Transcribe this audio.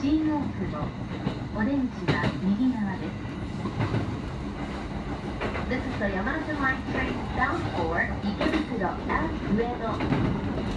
新大久保お出口は右側です This is the Yamato Line train bound for 池袋 and 上野